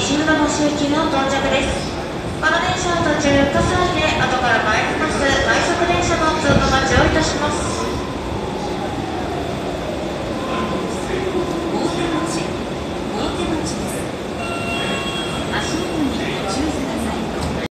西村橋行きの到着です。この電車は途中